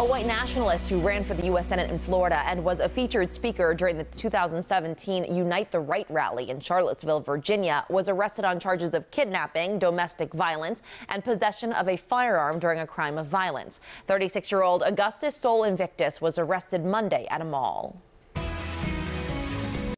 A white nationalist who ran for the U.S. Senate in Florida and was a featured speaker during the 2017 Unite the Right rally in Charlottesville, Virginia, was arrested on charges of kidnapping, domestic violence, and possession of a firearm during a crime of violence. 36 year old Augustus Sol Invictus was arrested Monday at a mall.